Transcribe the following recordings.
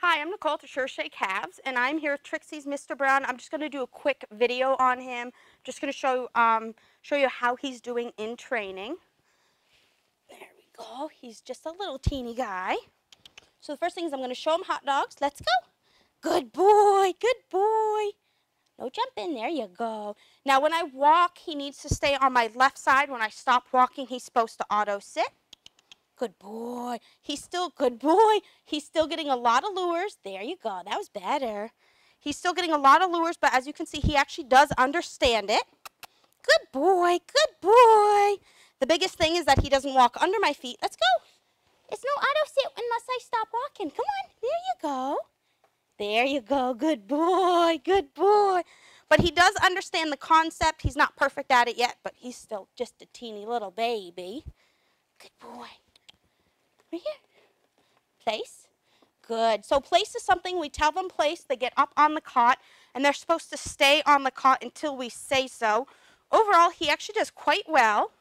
Hi, I'm Nicole to Recherche Cavs, and I'm here with Trixie's Mr. Brown. I'm just going to do a quick video on him. Just going to show um, show you how he's doing in training. There we go. He's just a little teeny guy. So the first thing is I'm going to show him hot dogs. Let's go. Good boy. Good boy. No jumping. There you go. Now when I walk, he needs to stay on my left side. When I stop walking, he's supposed to auto sit. Good boy. He's still, good boy. He's still getting a lot of lures. There you go. That was better. He's still getting a lot of lures, but as you can see, he actually does understand it. Good boy. Good boy. The biggest thing is that he doesn't walk under my feet. Let's go. It's no auto sit unless I stop walking. Come on. There you go. There you go. Good boy. Good boy. But he does understand the concept. He's not perfect at it yet, but he's still just a teeny little baby. Good boy. Right here. Place. Good. So place is something we tell them place. They get up on the cot, and they're supposed to stay on the cot until we say so. Overall, he actually does quite well.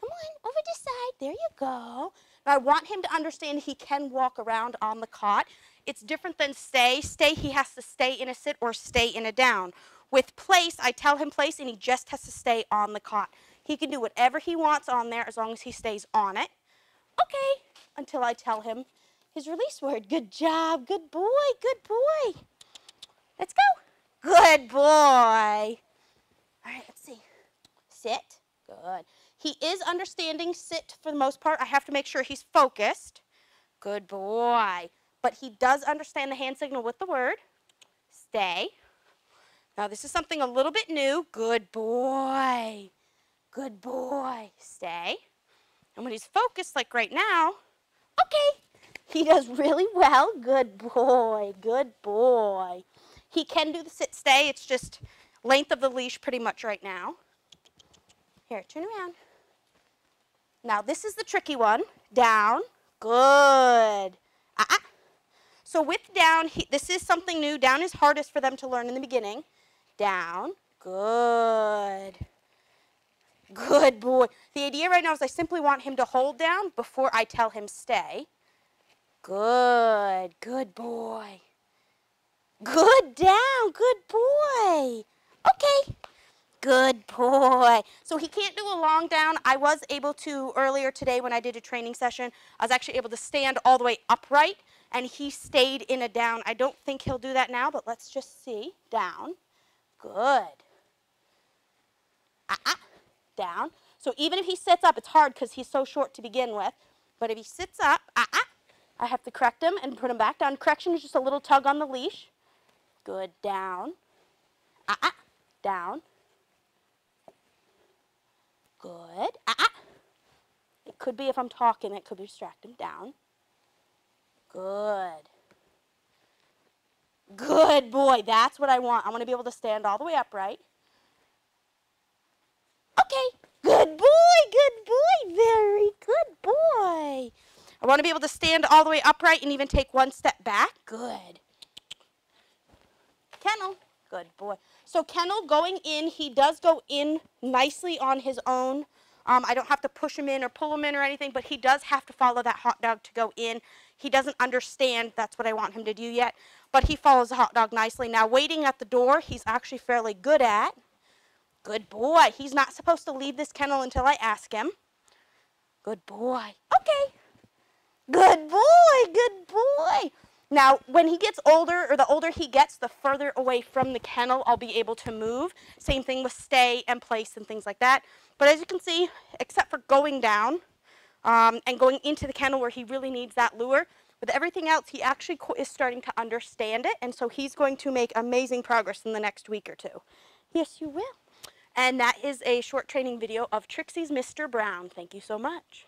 Come on, over this side. There you go. I want him to understand he can walk around on the cot. It's different than stay. Stay, he has to stay in a sit or stay in a down. With place, I tell him place, and he just has to stay on the cot. He can do whatever he wants on there as long as he stays on it okay, until I tell him his release word. Good job, good boy, good boy. Let's go. Good boy. All right, let's see. Sit. Good. He is understanding sit for the most part. I have to make sure he's focused. Good boy. But he does understand the hand signal with the word. Stay. Now this is something a little bit new. Good boy. Good boy. Stay. And when he's focused, like right now, okay, he does really well. Good boy, good boy. He can do the sit stay. It's just length of the leash pretty much right now. Here, turn around. Now this is the tricky one. Down, good. Uh -uh. So with down, he, this is something new. Down is hardest for them to learn in the beginning. Down, good. Good boy. The idea right now is I simply want him to hold down before I tell him stay. Good. Good boy. Good down. Good boy. Okay. Good boy. So he can't do a long down. I was able to earlier today when I did a training session, I was actually able to stand all the way upright and he stayed in a down. I don't think he'll do that now, but let's just see. Down. Good. Ah, ah down. So even if he sits up, it's hard because he's so short to begin with. But if he sits up, ah, ah, I have to correct him and put him back down. Correction is just a little tug on the leash. Good, down. Ah, ah, down. Good, ah, ah. It could be if I'm talking, it could be distracting. Down. Good. Good boy, that's what I want. I want to be able to stand all the way upright. Okay. Good boy, good boy, very good boy. I want to be able to stand all the way upright and even take one step back. Good. Kennel, good boy. So kennel going in, he does go in nicely on his own. Um, I don't have to push him in or pull him in or anything, but he does have to follow that hot dog to go in. He doesn't understand that's what I want him to do yet, but he follows the hot dog nicely. Now, waiting at the door, he's actually fairly good at. Good boy. He's not supposed to leave this kennel until I ask him. Good boy. Okay. Good boy. Good boy. Now, when he gets older, or the older he gets, the further away from the kennel I'll be able to move. Same thing with stay and place and things like that. But as you can see, except for going down um, and going into the kennel where he really needs that lure, with everything else, he actually is starting to understand it, and so he's going to make amazing progress in the next week or two. Yes, you will. And that is a short training video of Trixie's Mr. Brown. Thank you so much.